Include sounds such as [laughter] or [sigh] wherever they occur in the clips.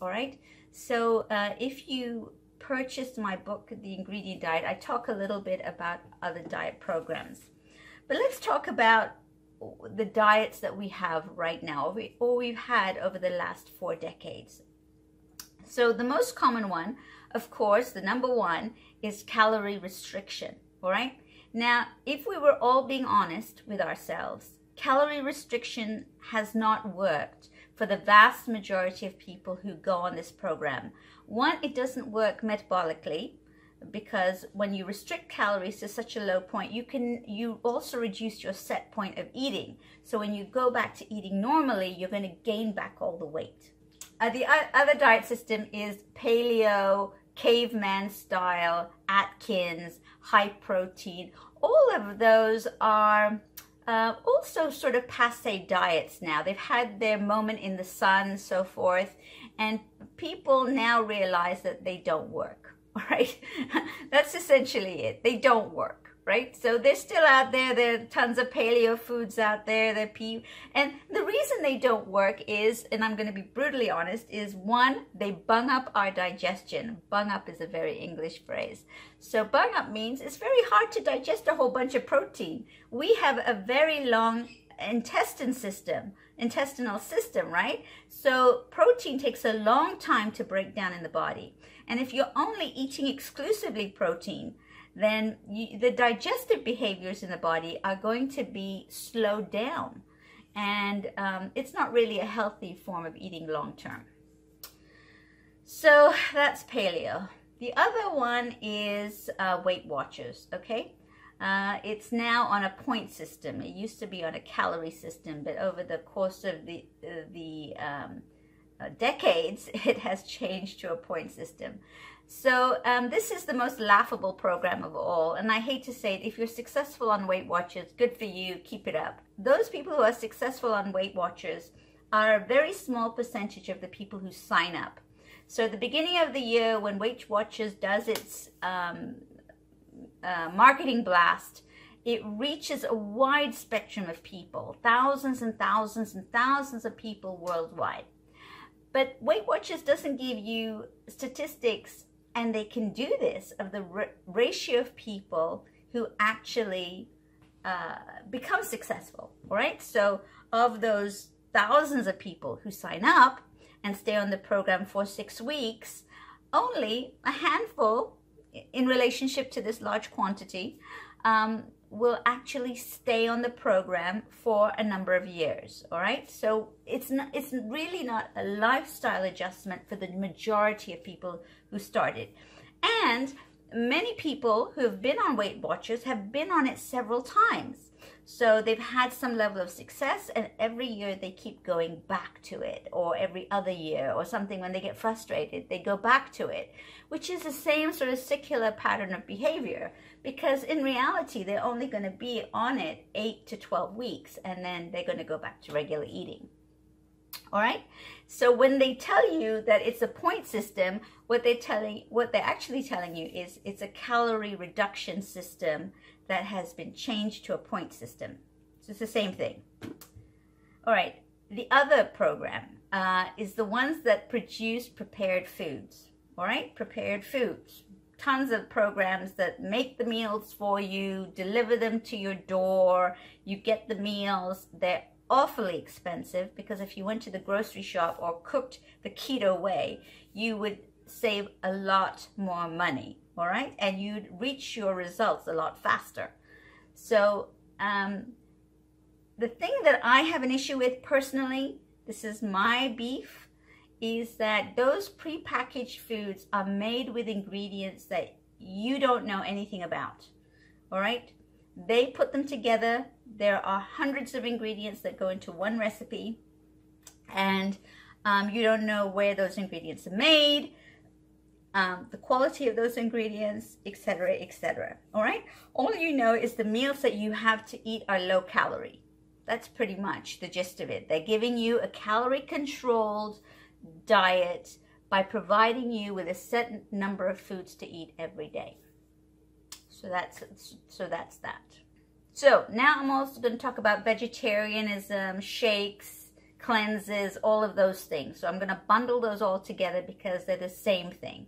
all right? So uh, if you purchased my book, The Ingredient Diet, I talk a little bit about other diet programs. But let's talk about the diets that we have right now, or we've had over the last four decades. So the most common one, of course, the number one is calorie restriction, all right? Now, if we were all being honest with ourselves, calorie restriction has not worked for the vast majority of people who go on this program. One, it doesn't work metabolically because when you restrict calories to such a low point, you can you also reduce your set point of eating. So when you go back to eating normally, you're going to gain back all the weight. Uh, the other diet system is paleo, caveman style, Atkins, high protein. All of those are uh, also sort of passe diets now. They've had their moment in the sun, and so forth, and people now realize that they don't work. [laughs] Right? That's essentially it. They don't work right? So they're still out there. There are tons of paleo foods out there. They're pe- and the reason they don't work is, and I'm going to be brutally honest, is one, they bung up our digestion. Bung up is a very English phrase. So bung up means it's very hard to digest a whole bunch of protein. We have a very long intestine system intestinal system, right? So protein takes a long time to break down in the body. And if you're only eating exclusively protein, then you, the digestive behaviors in the body are going to be slowed down. And um, it's not really a healthy form of eating long term. So that's paleo. The other one is uh, Weight Watchers, okay? Uh, it's now on a point system. It used to be on a calorie system, but over the course of the, uh, the um, uh, decades, [laughs] it has changed to a point system. So um, this is the most laughable program of all. And I hate to say it, if you're successful on Weight Watchers, good for you, keep it up. Those people who are successful on Weight Watchers are a very small percentage of the people who sign up. So at the beginning of the year, when Weight Watchers does its um, uh, marketing blast, it reaches a wide spectrum of people, thousands and thousands and thousands of people worldwide. But Weight Watchers doesn't give you statistics and they can do this of the ratio of people who actually uh, become successful, right? So of those thousands of people who sign up and stay on the program for six weeks, only a handful in relationship to this large quantity um, will actually stay on the program for a number of years all right? So it's not it's really not a lifestyle adjustment for the majority of people who started. And many people who have been on weight watchers have been on it several times so they've had some level of success, and every year they keep going back to it, or every other year, or something when they get frustrated, they go back to it, which is the same sort of secular pattern of behavior. Because in reality, they're only going to be on it 8 to 12 weeks, and then they're going to go back to regular eating. All right. So when they tell you that it's a point system, what they're telling, what they're actually telling you is it's a calorie reduction system that has been changed to a point system. So it's the same thing. All right, the other program uh, is the ones that produce prepared foods. All right, prepared foods. Tons of programs that make the meals for you, deliver them to your door. You get the meals. They're awfully expensive because if you went to the grocery shop or cooked the keto way, you would save a lot more money all right? And you'd reach your results a lot faster. So um, the thing that I have an issue with personally, this is my beef, is that those prepackaged foods are made with ingredients that you don't know anything about, all right? They put them together. There are hundreds of ingredients that go into one recipe, and um, you don't know where those ingredients are made um, the quality of those ingredients, etc., etc. All right. All you know is the meals that you have to eat are low calorie. That's pretty much the gist of it. They're giving you a calorie controlled diet by providing you with a set number of foods to eat every day. So that's so that's that. So now I'm also going to talk about vegetarianism, shakes, cleanses, all of those things. So I'm going to bundle those all together because they're the same thing.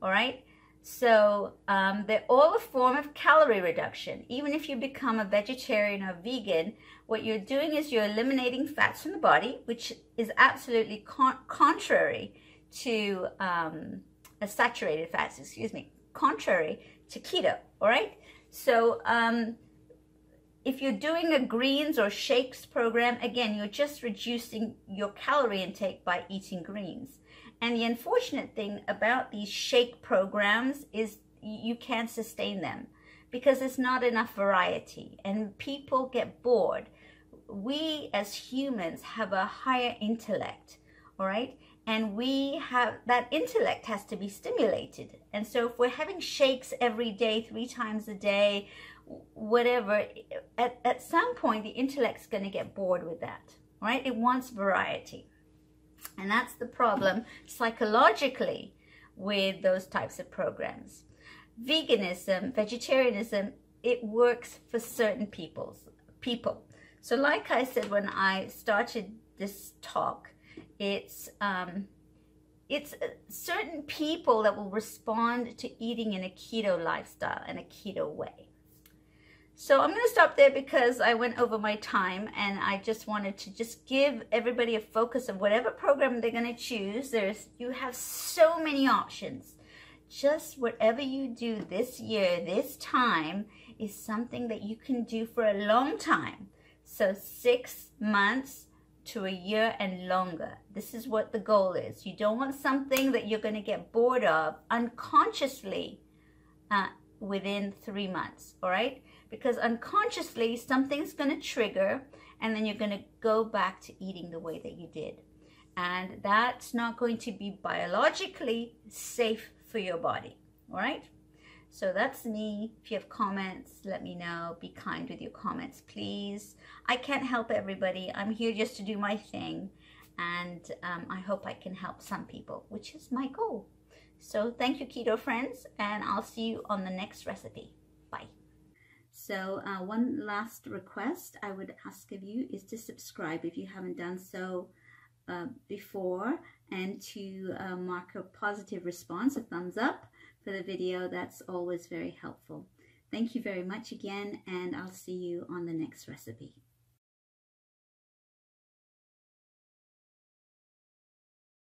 All right. So um, they're all a form of calorie reduction. Even if you become a vegetarian or vegan, what you're doing is you're eliminating fats from the body, which is absolutely con- contrary to um, saturated fats, excuse me, contrary to keto. All right. So um, if you're doing a greens or shakes program, again, you're just reducing your calorie intake by eating greens. And the unfortunate thing about these shake programs is you can't sustain them because there's not enough variety and people get bored. We as humans have a higher intellect, all right? And we have that intellect has to be stimulated. And so if we're having shakes every day, three times a day, whatever, at, at some point the intellect's going to get bored with that, right? It wants variety. And that's the problem psychologically with those types of programs. Veganism, vegetarianism, it works for certain people's people. So like I said when I started this talk, it's um, it's uh, certain people that will respond to eating in a keto lifestyle and a keto way. So I'm going to stop there because I went over my time and I just wanted to just give everybody a focus of whatever program they're going to choose. There's you have so many options. Just whatever you do this year, this time is something that you can do for a long time. So 6 months to a year and longer. This is what the goal is. You don't want something that you're going to get bored of unconsciously uh, within 3 months, all right? because unconsciously something's going to trigger and then you're going to go back to eating the way that you did. And that's not going to be biologically safe for your body. All right? So that's me. If you have comments, let me know. Be kind with your comments, please. I can't help everybody. I'm here just to do my thing. And um, I hope I can help some people, which is my goal. So thank you, keto friends, and I'll see you on the next recipe. Bye. So uh, one last request I would ask of you is to subscribe if you haven't done so uh, before and to uh, mark a positive response, a thumbs up for the video. That's always very helpful. Thank you very much again and I'll see you on the next recipe.